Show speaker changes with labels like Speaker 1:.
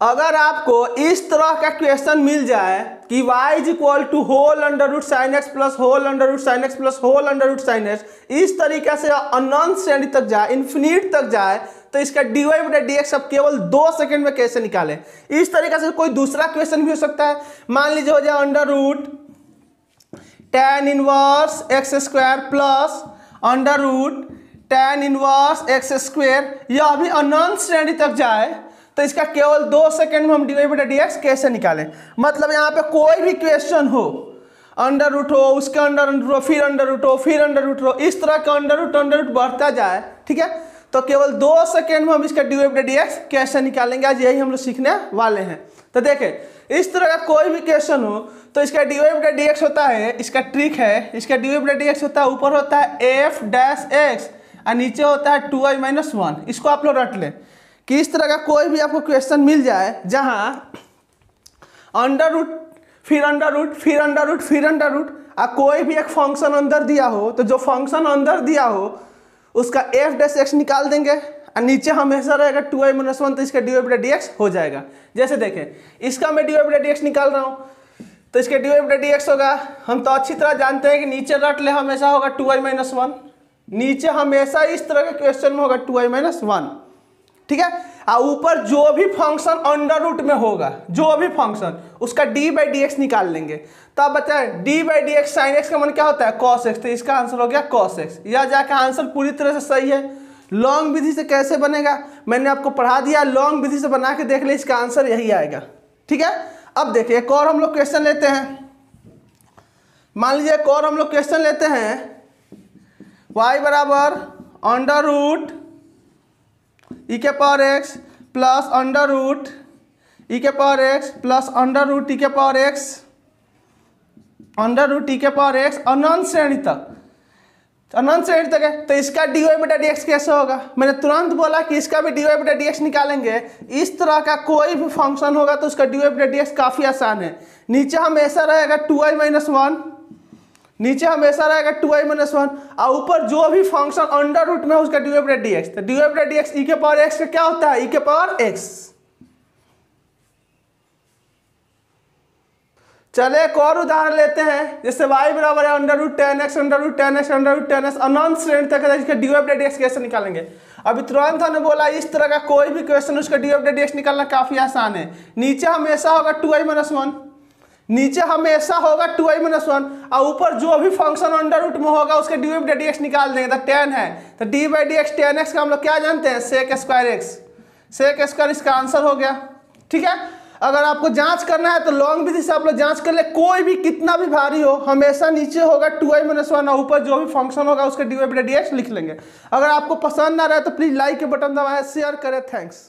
Speaker 1: अगर आपको इस तरह का क्वेश्चन मिल जाए कि y is equal to whole under root sine x plus whole under root sine x plus whole under root sine x इस तरीके से अनंत श्रेणी तक जाए इन्फिनिट तक जाए तो इसका डी वाई बटा डी एक्स अब केवल दो सेकंड में कैसे निकालें? इस तरीके से कोई दूसरा क्वेश्चन भी हो सकता है। मान लीजिए हो जाए under root tan inverse x square plus under root tan inverse x square यह भी अनंत श्रेणी तक जाए तो इसका केवल दो सेकंड में हम डी वाई बटा डी एक्स कैसे निकालें? मतलब यहाँ पे कोई भी क्वेश्चन हो अंडर रूट हो, उसके अंडर रूट हो, फिर अंडर रूट हो, फिर अंडर रूट हो, इस तरह का अंडर रूट अंडर रूट बढ़ता जाए, ठीक है? तो केवल दो सेकेंड में हम इसका डी वाई बटा डी एक्स कैसे निकालेंगे? आज यही हम लोग सीखने वाले हैं। तो देखें, इस तरह का कोई भी क्वेश्चन हो तो इसका डी वाई बटा डी एक्स होता है, इसका ट्रिक है, इसका डी वाई बटा डी एक्स होता है, ऊपर होता है एफ़ डैश एक्स और नीचे होता है टू आई माइनस वन इसको आप लोग रट लें। कि इस तरह का कोई भी आपको क्वेश्चन मिल जाए, जहाँ अंडर रूट फिर अंडर रूट फिर अंडर रूट फिर अंडर रूट और कोई भी एक फ़ंक्शन अंदर दिया हो तो जो फ़ंक्शन अंदर दिया हो, उसका एफ़ डैश एक्स निकाल देंगे, और नीचे हमेशा रहेगा टू आई माइनस वन तो इसका डी वाई डी एक्स हो जाएगा। जैसे देखें, इसका मैं डी वाई डी एक्स निकाल रहा हूँ तो इसके डी वाई डी एक्स होगा। हम तो अच्छी तरह जानते हैं कि नीचे रट ले हमेशा होगा टू आई माइनस वन नीचे हमेशा इस तरह के क्वेश्चन में होगा टू आई माइनस वन ठीक है? और ऊपर जो भी फ़ंक्शन अंडर रूट में होगा, जो भी फ़ंक्शन उसका डी बाई डी एक्स निकाल लेंगे। तो अब बताएँ d by d x sine x का मन क्या होता है? कॉस एक्स तो इसका आंसर हो गया कॉस एक्स यह जाकर आंसर पूरी तरह से सही है। लॉन्ग विधि से कैसे बनेगा? मैंने आपको पढ़ा दिया लॉन्ग विधि से बना के देख ले, इसका आंसर यही आएगा। ठीक है? अब देखिए, एक और हम लोग क्वेश्चन लेते हैं। मान लीजिए एक और हम लोग क्वेश्चन लेते हैं। y बराबर अंडर रूट ई के power x plus under root e के power x plus under root e के power x under root e के पावर एक्स अनंत श्रेणी तक। अनंत श्रेणी तक है। तो इसका डी वाई बटा डी एक्स कैसे होगा? मैंने तुरंत बोला कि इसका भी डी वाई बटा डी एक्स निकालेंगे। इस तरह का कोई भी फ़ंक्शन होगा तो उसका डी वाई बटा डी एक्स काफ़ी आसान है। नीचे हमेशा रहेगा टू आई माइनस वन नीचे हमेशा रहेगा टू आई माइनस वन। और ऊपर जो भी फ़ंक्शन अंडर रूट में उसका डी बटा डी एक्स तो डी बटा डी एक्स ई के पावर एक्स का क्या होता है? ई के पावर एक्स चले एक और उदाहरण लेते हैं। जैसे वाई बराबर है under root tan x under root tan x under root tan x अनंत श्रेणी तक इसका डी बटा डी एक्स कैसे निकालेंगे? अभी तुरंत हमने बोला, इस तरह का कोई भी क्वेश्चन उसका डी बटा डी एक्स निकालना काफ़ी आसान है। नीचे हमेशा होगा टू आई माइनस वन। नीचे हमेशा होगा टू आई माइनस वन और ऊपर जो भी फ़ंक्शन अंडर रूट में होगा, उसके डी बाई डी एक्स निकाल देंगे। तो टेन है। तो d by d x tan x का हम लोग क्या जानते हैं? Sec square x sec square इसका आंसर हो गया। ठीक है? अगर आपको जाँच करना है तो लॉन्ग विधि से आप लोग जाँच कर ले। कोई भी कितना भी भारी हो, हमेशा नीचे होगा टू आई माइनस वन और ऊपर जो भी फ़ंक्शन होगा, उसके डी बाई डी एक्स लिख लेंगे। अगर आपको पसंद ना रहे तो प्लीज़ लाइक के बटन दबाएँ शेयर करें थैंक्स